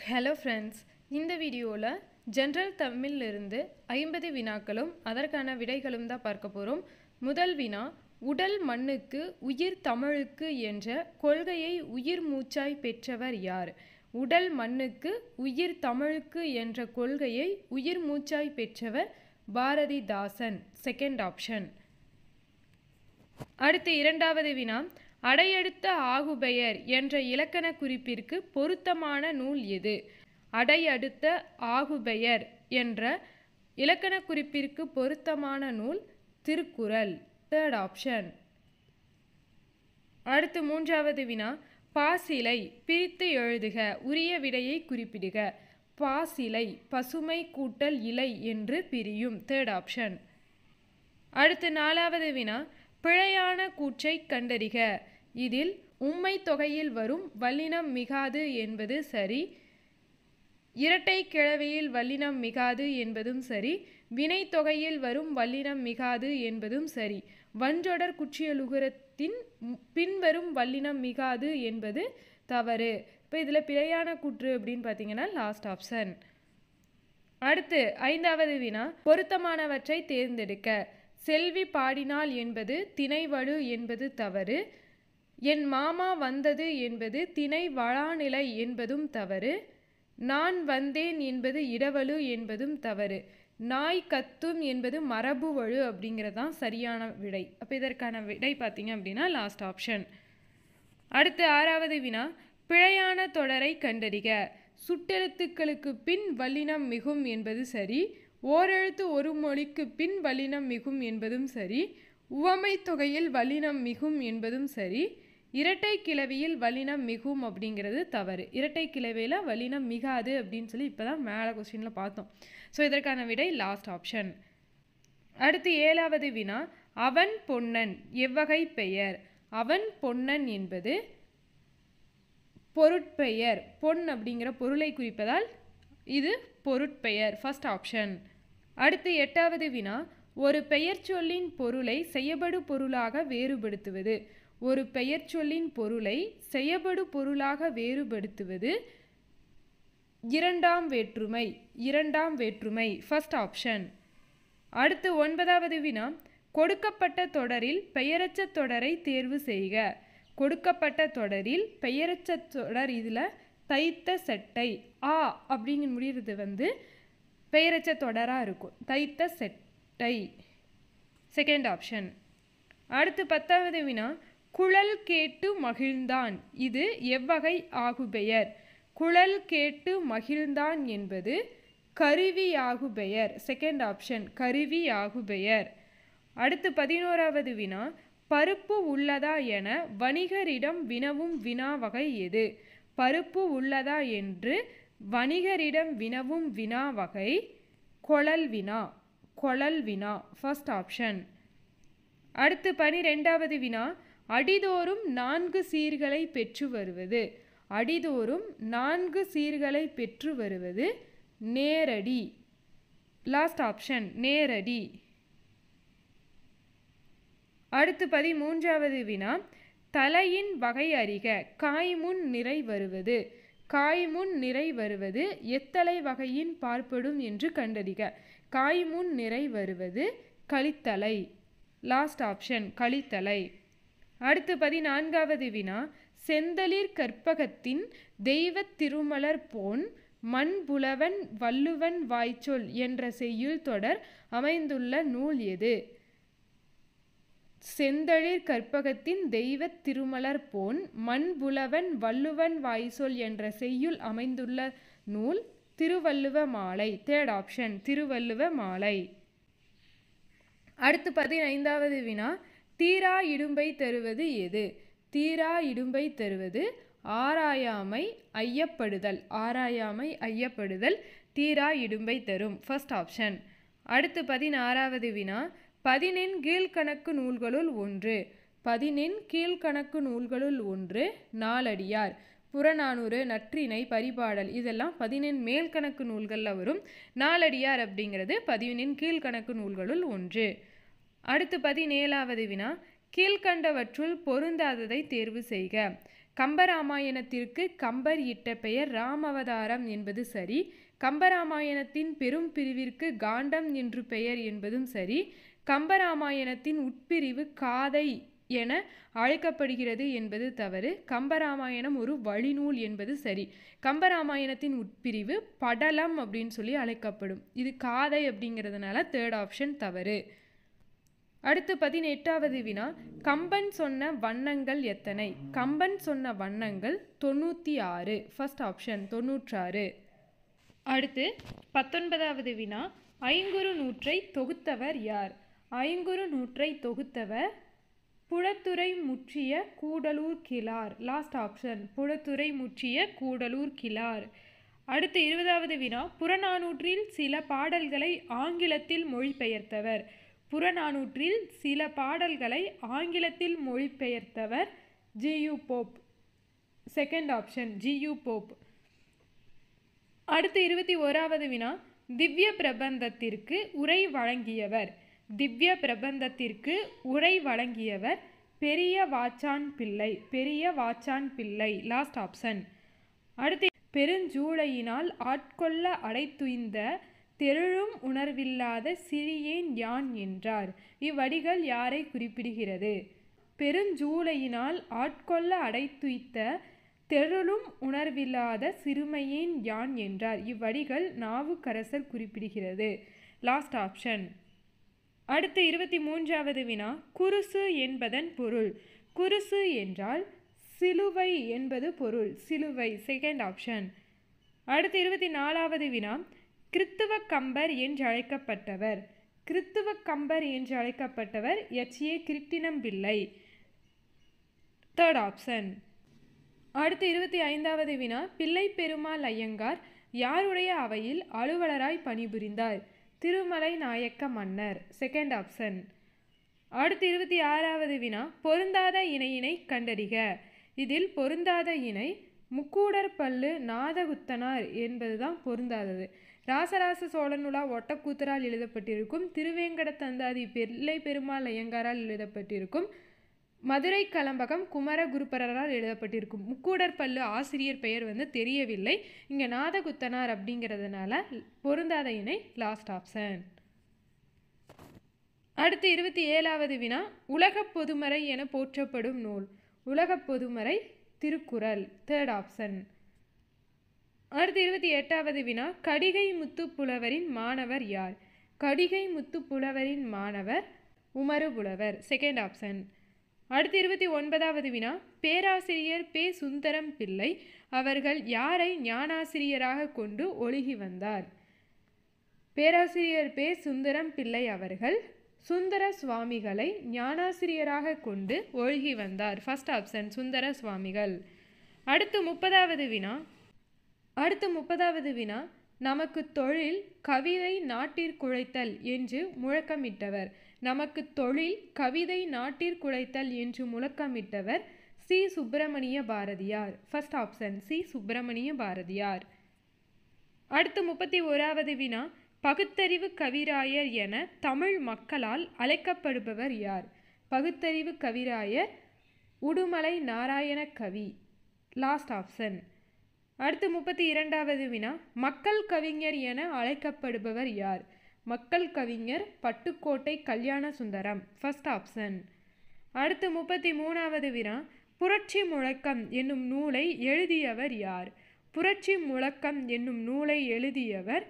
Hello friends இந்த வீடியோவில் general தமிழிலிருந்து ஐம்பது வினாக்களும் அதற்கான விடைகளும் தான் பார்க்க போகிறோம் முதல் வினா உடல் மண்ணுக்கு உயிர் தமிழுக்கு என்ற கொள்கையை உயிர் மூச்சாய் பெற்றவர் யார்? உடல் மண்ணுக்கு உயிர் தமிழுக்கு என்ற கொள்கையை உயிர் மூச்சாய் பெற்றவர் பாரதிதாசன். செகண்ட் ஆப்ஷன் அடுத்து இரண்டாவது வினா அடையெடுத்த ஆகுபெயர் என்ற இலக்கண குறிப்பிற்கு பொருத்தமான நூல் எது? அடையடுத்த ஆகுபெயர் என்ற இலக்கண குறிப்பிற்கு பொருத்தமான நூல் திருக்குறள். தேர்ட் ஆப்ஷன் அடுத்து மூன்றாவது வினா. பாசிலை பிரித்து எழுதுக. உரிய விடையை குறிப்பிடுக. பாசிலை பசுமை கூட்டல் இலை என்று பிரியும். தேர்ட் ஆப்ஷன் அடுத்து நாலாவது வினா. பிழையான கூற்றை கண்டறிக. இதில் உம்மை தொகையில் வரும் வல்லினம் மிகாது என்பது சரி இரட்டை கிழவியில் வல்லினம் மிகாது என்பதும் சரி வினை தொகையில் வரும் வல்லினம் மிகாது என்பதும் சரி. வன்றொடர் குற்றியலுகரத்தின் பின்வரும் வல்லினம் மிகாது என்பது தவறு. இப்போ இதில் பிழையான கூற்று அப்படின்னு பார்த்தீங்கன்னா லாஸ்ட் ஆப்ஷன் அடுத்து ஐந்தாவது வினா பொருத்தமானவற்றை தேர்ந்தெடுக்க. செல்வி பாடினாள் என்பது திணைவடு என்பது தவறு. என் மாமா வந்தது என்பது திணை வளாநிலை என்பதும் தவறு. நான் வந்தேன் என்பது இடவலு என்பதும் தவறு. நாய் கத்தும் என்பது மரபு வழு அப்படிங்கிறதான் சரியான விடை. அப்போ இதற்கான விடை பார்த்தீங்க அப்படின்னா லாஸ்ட் ஆப்ஷன் அடுத்து ஆறாவது வினா பிழையான தொடரை கண்டறிக. சுட்டெழுத்துக்களுக்கு பின் வல்லினம் மிகும் என்பது சரி. ஓரெழுத்து ஒரு மொழிக்கு பின் வல்லினம் மிகும் என்பதும் சரி. உவமை தொகையில் வல்லினம் மிகும் என்பதும் சரி. இரட்டை கிளவியில் வலினம் மிகும் அப்படிங்கிறது தவறு. இரட்டை கிளவியில் வலினம் மிகாது அப்படின்னு சொல்லி இப்போ தான் மேலே கொஸ்டினில் பார்த்தோம். ஸோ இதற்கான விடை லாஸ்ட் ஆப்ஷன் அடுத்து ஏழாவது வினா அவன் பொன்னன் எவ்வகை பெயர்? அவன் பொன்னன் என்பது பொருட்பெயர். பொன் அப்படிங்கிற பொருளை குறிப்பதால் இது பொருட்பெயர் ஃபஸ்ட் ஆப்ஷன் அடுத்து எட்டாவது வினா ஒரு பெயர் சொல்லின் பொருளை செய்யப்படு பொருளாக வேறுபடுத்துவது. ஒரு பெயர் சொல்லின் பொருளை செயபடு பொருளாக வேறுபடுத்துவது இரண்டாம் வேற்றுமை இரண்டாம் வேற்றுமை ஃபஸ்ட் ஆப்ஷன் அடுத்து ஒன்பதாவது வினா கொடுக்கப்பட்ட தொடரில் பெயரச்ச தொடரை தேர்வு செய்க. கொடுக்கப்பட்ட தொடரில் பெயரச்ச தொடர் இதில் தைத்த செட்டை ஆ அப்படிங்க முடிகிறது வந்து பெயரச்ச தொடராக இருக்கும். தைத்த செட்டை. செகண்ட் ஆப்ஷன் அடுத்து பத்தாவது வினா குழல் கேட்டு மகிழ்ந்தான். இது எவ்வகை ஆகுபெயர்? குழல் கேட்டு மகிழ்ந்தான் என்பது கருவியாகுபெயர் செகண்ட் ஆப்ஷன் கருவி ஆகுபெயர். அடுத்து பதினோராவது வினா பருப்பு உள்ளதா என வணிகரிடம் வினவும் வினா வகை எது? பருப்பு உள்ளதா என்று வணிகரிடம் வினவும் வினா வகை கொழல் வினா. கொழல் வினா ஃபர்ஸ்ட் ஆப்ஷன் அடுத்து பனிரெண்டாவது வினா அடிதோறும் நான்கு சீர்களை பெற்று வருவது. அடிதோறும் நான்கு சீர்களை பெற்று வருவது நேரடி. லாஸ்ட் ஆப்ஷன் நேரடி. அடுத்து பதிமூன்றாவது வினா தலையின் வகை அறிக. காய்முன் நிறை வருவது. காய்முன் நிறை வருவது எத்தலை வகையின் பார்ப்படும் என்று கண்டறிக. காய்முன் நிறை வருவது கழித்தலை. Last option கழித்தலை. அடுத்து பதினான்காவது வினா செந்தளிர் கற்பகத்தின் தெய்வ திருமலர் போன் மண்புலவன் வள்ளுவன் வாய்ச்சொல் என்ற செய்யுள் தொடர் அமைந்துள்ள நூல் எது? செந்தழிர் கற்பகத்தின் தெய்வ திருமலர் போன் மண்புலவன் வள்ளுவன் வாய்சொல் என்ற செய்யுள் அமைந்துள்ள நூல் திருவள்ளுவ மாலை தேர்ட் ஆப்ஷன் திருவள்ளுவ மாலை. அடுத்து பதினைந்தாவது வினா தீரா இடும்பை தருவது எது? தீரா இடும்பை தருவது ஆராயாமை ஐயப்படுதல். ஆராயாமை ஐயப்படுதல் தீரா இடும்பை தரும். ஃபர்ஸ்ட் ஆப்ஷன் அடுத்து பதினாறாவது வினா. பதினெண் கீழ்கணக்கு நூல்களுள் ஒன்று. பதினெண் கீழ்கணக்கு நூல்களுள் ஒன்று நாலடியார். புறநானூறு நற்றிணை பரிபாடல் இதெல்லாம் பதினெண் மேல்கணக்கு நூல்களில் வரும். நாலடியார் அப்படிங்கிறது பதினெண் கீழ்கணக்கு நூல்களுள் ஒன்று. அடுத்து பதினேழாவது வினா கீழ்கண்டவற்றுள் பொருந்தாததை தேர்வு செய்க. கம்பராமாயணத்திற்கு கம்பர் இட்ட பெயர் ராமவதாரம் என்பது சரி. கம்பராமாயணத்தின் பெரும் பிரிவிற்கு காண்டம் என்று பெயர் என்பதும் சரி. கம்பராமாயணத்தின் உட்பிரிவு காதை என அழைக்கப்படுகிறது என்பது தவறு. கம்பராமாயணம் ஒரு வழிநூல் என்பது சரி. கம்பராமாயணத்தின் உட்பிரிவு படலம் அப்படின்னு சொல்லி அழைக்கப்படும். இது காதை அப்படிங்கிறதுனால தேர்ட் ஆப்ஷன் தவறு. அடுத்து பதினெட்டாவது வினா கம்பன் சொன்ன வண்ணங்கள் எத்தனை? கம்பன் சொன்ன வண்ணங்கள் தொண்ணூற்றி ஆறு ஃபஸ்ட் ஆப்ஷன் தொண்ணூற்றாறு. அடுத்து பத்தொன்பதாவது வினா ஐங்குறு நூற்றை தொகுத்தவர் யார்? ஐங்குறு நூற்றை தொகுத்தவர் புழத்துறை முற்றிய கூடலூர் கிளார் லாஸ்ட் ஆப்ஷன் புழத்துறை முற்றிய கூடலூர் கிளார் அடுத்து இருபதாவது வினா புறநானூற்றில் சில பாடல்களை ஆங்கிலத்தில் மொழிபெயர்த்தவர். புறநானூற்றில் சில பாடல்களை ஆங்கிலத்தில் மொழிபெயர்த்தவர் G U Pope. Second option G U Pope. அடுத்து இருபத்தி ஓராவது வினா திவ்ய பிரபந்தத்திற்கு உரை வழங்கியவர். திவ்ய பிரபந்தத்திற்கு உரை வழங்கியவர் பெரிய வாச்சான் பிள்ளை பெரிய வாச்சான் பிள்ளை லாஸ்ட் ஆப்ஷன் அடுத்து பெருஞ்சூளையினால் ஆட்கொள்ள அடைத்துய்ந்த தெருளும் உணர்வில்லாத சிறியேன் யான் என்றார். இவ்வடிகள் யாரை குறிப்பிடுகிறது? பெருஞ்சூளையினால் ஆட்கொள்ள அடைத்துய்த்த தெருளும் உணர்வில்லாத சிறுமையேன் யான் என்றார். இவ்வடிகள் நாவுக்கரசர் குறிப்பிடுகிறது. லாஸ்ட் ஆப்ஷன் அடுத்து இருபத்தி மூன்றாவது வினா. குருசு என்பதன் பொருள். குருசு என்றால் சிலுவை என்பது பொருள். சிலுவை. செகண்ட் ஆப்ஷன் அடுத்து இருபத்தி நாலாவது வினா. கிறித்துவ கம்பர் என்று அழைக்கப்பட்டவர். கிறித்துவ கம்பர் என்று அழைக்கப்பட்டவர் எச் ஏ கிருட்டினம் பிள்ளை. தேர்ட் ஆப்ஷன் அடுத்து இருபத்தி ஐந்தாவது வினா பிள்ளை பெருமாள் ஐயங்கார் யாருடைய அவையில் அலுவலராய் பணிபுரிந்தார்? திருமலை நாயக்க மன்னர். செகண்ட் ஆப்ஷன் அடுத்து இருபத்தி ஆறாவது வினா பொருந்தாத இணையினை கண்டறிக. இதில் பொருந்தாத இணை முக்கூடர் பல்லு நாதகுத்தனார் என்பதுதான் பொருந்தாதது. ராசராச சோழனுலா ஒட்டக்கூத்தரால் எழுதப்பட்டிருக்கும். திருவேங்கட தந்தாதி பெல்லை பெருமாள் ஐயங்காரால் எழுதப்பட்டிருக்கும். மதுரை கலம்பகம் குமர குருபரரால் எழுதப்பட்டிருக்கும். முக்கூடர் பல்லு ஆசிரியர் பெயர் வந்து தெரியவில்லை. இங்கே நாதகுத்தனார் அப்படிங்கிறதுனால பொருந்தாத இணை லாஸ்ட் ஆப்ஷன் அடுத்து இருபத்தி ஏழாவது வினா உலகப் பொதுமறை என போற்றப்படும் நூல். உலகப் பொதுமறை திருக்குறள் தேர்ட் ஆப்ஷன் அடுத்து இருபத்தி எட்டாவது வினா கடிகை முத்து புலவரின் மாணவர் யார்? கடிகை முத்து புலவரின் மாணவர் உமரு புலவர் செகண்ட் ஆப்ஷன் அடுத்து இருபத்தி ஒன்பதாவது வினா பேராசிரியர் பே சுந்தரம் பிள்ளை அவர்கள் யாரை ஞானாசிரியராக கொண்டு ஒழுகி வந்தார்? பேராசிரியர் பே சுந்தரம் பிள்ளை அவர்கள் சுந்தர சுவாமிகளை ஞானாசிரியராக கொண்டு ஒழுகி வந்தார். ஃபர்ஸ்ட் ஆப்ஷன் சுந்தர சுவாமிகள். அடுத்து முப்பதாவது வினா அடுத்து முப்பதாவது வினா நமக்கு தொழில் கவிதை நாட்டிற்குழைத்தல் என்று முழக்கமிட்டவர். நமக்கு தொழில் கவிதை நாட்டிற்குழைத்தல் என்று முழக்கமிட்டவர் C. Subramania Bharathiyar. First option C. Subramania Bharathiyar. அடுத்து முப்பத்தி ஓராவது வினா பகுத்தறிவு கவிராயர் என தமிழ் மக்களால் அழைக்கப்படுபவர் யார்? பகுத்தறிவு கவிராயர் உடுமலை நாராயண கவி. லாஸ்ட் ஆப்ஷன் அடுத்து முப்பத்தி இரண்டாவது வினா. மக்கள் கவிஞர் என அழைக்கப்படுபவர் யார்? மக்கள் கவிஞர் பட்டுக்கோட்டை கல்யாண சுந்தரம் ஃபர்ஸ்ட் ஆப்ஷன் அடுத்து முப்பத்தி மூணாவது வினா. புரட்சி முழக்கம் என்னும் நூலை எழுதியவர் யார்? புரட்சி முழக்கம் என்னும் நூலை எழுதியவர்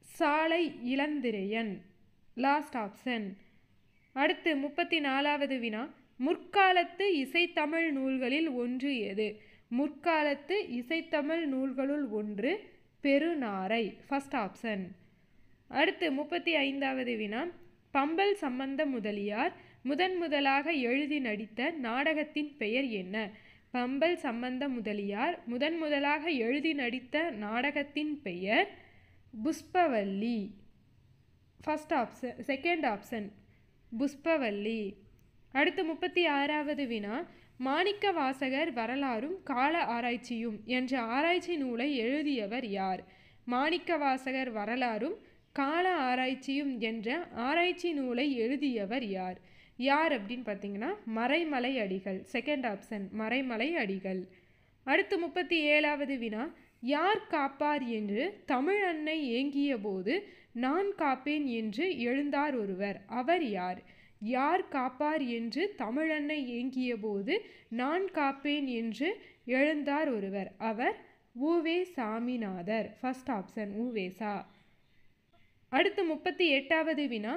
சாலை இளந்திரையன். லாஸ்ட் ஆப்ஷன் அடுத்து முப்பத்தி நாலாவது வினா. முற்காலத்து இசைத்தமிழ் நூல்களில் ஒன்று எது? முற்காலத்து இசைத்தமிழ் நூல்களுள் ஒன்று பெருநாரை ஃபஸ்ட் ஆப்ஷன் அடுத்து முப்பத்தி ஐந்தாவது வினா பம்பல் சம்பந்த முதலியார் முதன் முதலாக எழுதி நடித்த நாடகத்தின் பெயர் என்ன? பம்பல் சம்பந்த முதலியார் முதன் முதலாக எழுதி நடித்த நாடகத்தின் பெயர் Pushpavalli. First option second option Pushpavalli. அடுத்து முப்பத்தி ஆறாவது வினா மாணிக்க வாசகர் வரலாறும் கால ஆராய்ச்சியும் என்ற ஆராய்ச்சி நூலை எழுதியவர் யார்? மாணிக்க வாசகர் வரலாறும் கால ஆராய்ச்சியும் என்ற ஆராய்ச்சி நூலை எழுதியவர் யார்? யார் அப்படின்னு பார்த்தீங்கன்னா மறைமலை அடிகள். Second option Maraimalai Adigal. அடுத்து முப்பத்தி ஏழாவது வினா யார் காப்பார் என்று தமிழ் அன்னை ஏங்கிய போது நான் காப்பேன் என்று எழுந்தார் ஒருவர். அவர் யார்? யார் காப்பார் என்று தமிழன்னை ஏங்கிய போது நான் காப்பேன் என்று எழுந்தார் ஒருவர். அவர் உவே சாமிநாதர். ஃபஸ்ட் ஆப்ஷன் உவேசா அடுத்து முப்பத்தி எட்டாவது வினா.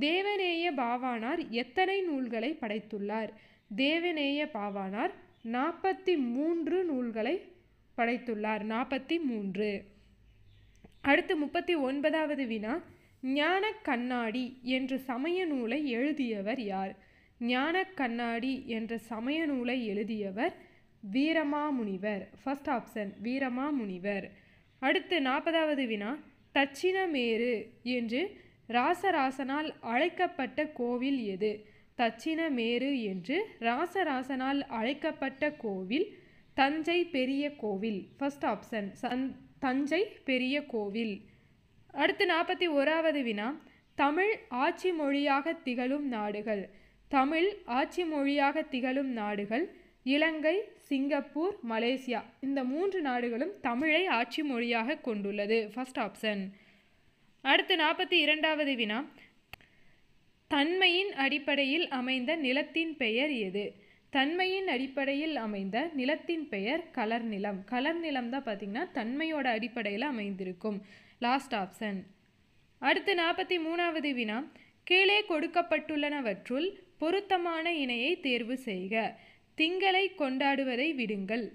தேவநேய பாவானார் எத்தனை நூல்களை படைத்துள்ளார்? தேவநேய பாவானார் நாற்பத்தி மூன்று நூல்களை படைத்துள்ளார். நாற்பத்தி மூன்று. அடுத்து முப்பத்தி ஒன்பதாவது வினா. ஞான கண்ணாடி என்ற சமய நூலை எழுதியவர் யார்? ஞான கண்ணாடி என்ற சமய நூலை எழுதியவர் வீரமாமுனிவர். First option Veeramamunivar. அடுத்து நாற்பதாவது வினா தட்சிணமேரு என்று ராசராசனால் அழைக்கப்பட்ட கோவில் எது? தட்சிணமேரு என்று ராசராசனால் அழைக்கப்பட்ட கோவில் தஞ்சை பெரிய கோவில். ஃபஸ்ட் ஆப்ஷன் சந் தஞ்சை பெரிய கோவில். அடுத்து நாற்பத்தி ஓராவது வினா. தமிழ் ஆட்சி மொழியாக திகழும் நாடுகள். தமிழ் ஆட்சி மொழியாக திகழும் நாடுகள் இலங்கை சிங்கப்பூர் மலேசியா. இந்த மூன்று நாடுகளும் தமிழை ஆட்சி மொழியாக கொண்டுள்ளது. ஃபஸ்ட் ஆப்ஷன் அடுத்து நாற்பத்தி இரண்டாவது வினா. தன்மையின் அடிப்படையில் அமைந்த நிலத்தின் பெயர் எது? தன்மையின் அடிப்படையில் அமைந்த நிலத்தின் பெயர் கலர் நிலம். கலர் நிலம் தான் பார்த்திங்கன்னா தன்மையோட அடிப்படையில் அமைந்திருக்கும். லாஸ்ட் ஆப்ஷன் அடுத்து நாற்பத்தி மூணாவது வினா. கீழே கொடுக்கப்பட்டுள்ளனவற்றுள் பொருத்தமான இணையை தேர்வு செய்க. திங்களை கொண்டாடுவதை விடுங்கள்.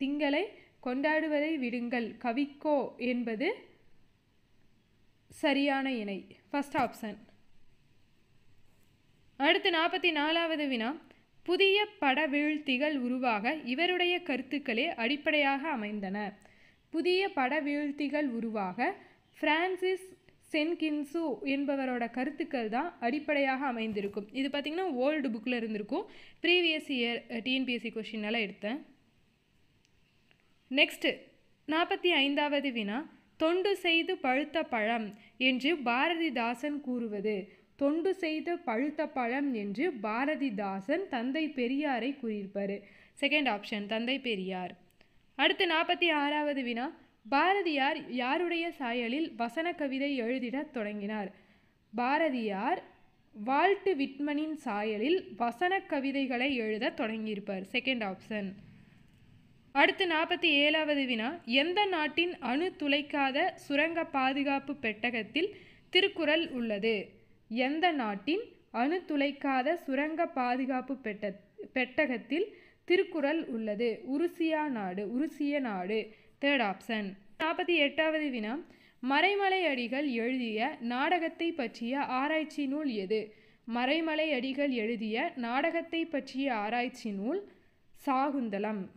திங்களை கொண்டாடுவதை விடுங்கள். கவிக்கோ என்பது சரியான இணை. ஃபஸ்ட் ஆப்ஷன் அடுத்து நாற்பத்தி நாலாவது வினா. புதிய படவீழ்த்திகள் உருவாக இவருடைய கருத்துக்களே அடிப்படையாக அமைந்தன. புதிய பட வீழ்த்திகள் உருவாக ஃப்ரான்சிஸ் சென்கின்சு என்பவரோட கருத்துக்கள் தான் அடிப்படையாக அமைந்திருக்கும். இது பார்த்திங்கன்னா ஓல்டு புக்கில் இருந்திருக்கும். ப்ரீவியஸ் இயர் டிஎன்பிஎஸ்சி கொஷினெல்லாம் எடுத்தேன். நெக்ஸ்ட்டு நாற்பத்தி ஐந்தாவது வினா தொண்டு செய்து பழுத்த பழம் என்று பாரதிதாசன் கூறுவது. தொண்டு செய்து பழுத்த பழம் என்று பாரதிதாசன் தந்தை பெரியாரை கூறியிருப்பார். செகண்ட் ஆப்ஷன் தந்தை பெரியார். அடுத்து நாற்பத்தி ஆறாவது வினா. பாரதியார் யாருடைய சாயலில் வசன கவிதை எழுதிடத் தொடங்கினார்? பாரதியார் வால்ட்டு விட்மனின் சாயலில் வசன கவிதைகளை எழுத தொடங்கியிருப்பார். செகண்ட் ஆப்ஷன் அடுத்து நாற்பத்தி ஏழாவது வினா. எந்த நாட்டின் அணு துளைக்காத சுரங்க பாதுகாப்பு பெட்டகத்தில் திருக்குறள் உள்ளது? எந்த நாட்டின் அணு துளைக்காத சுரங்க பாதுகாப்பு பெட்ட பெட்டகத்தில் திருக்குறள் உள்ளது. உருசியா நாடு உருசிய நாடு. தேர்ட் ஆப்ஷன் நாற்பத்தி எட்டாவது வினா. மறைமலை அடிகள் எழுதிய நாடகத்தை பற்றிய ஆராய்ச்சி நூல் எது? மறைமலை அடிகள் எழுதிய நாடகத்தை பற்றிய ஆராய்ச்சி நூல் சாகுந்தலம்.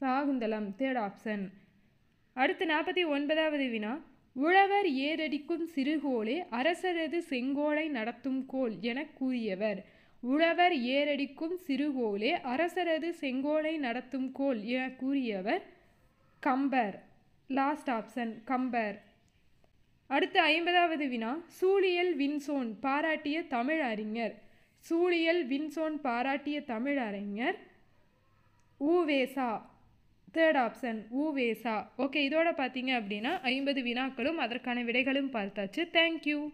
சாகுந்தலம். தேர்ட் ஆப்ஷன் அடுத்து நாற்பத்தி ஒன்பதாவது வினா. உழவர் ஏரடிக்கும் சிறுகோளே அரசரது செங்கோலை நடத்தும் கோல் என கூறியவர். உழவர் ஏரடிக்கும் சிறுகோலே அரசரது செங்கோலை நடத்தும் கோல் என கூறியவர் கம்பர். Last option Kambar. அடுத்து ஐம்பதாவது வினா சூழியல் வின்சோன் பாராட்டிய தமிழ் அறிஞர். சூழியல் வின்சோன் பாராட்டிய தமிழ் அறிஞர் Uvesa. Third option Uvesa. Okay இதோட பார்த்தீங்க அப்படின்னா ஐம்பது வினாக்களும் அதற்கான விடைகளும் பார்த்தாச்சு. தேங்க்யூ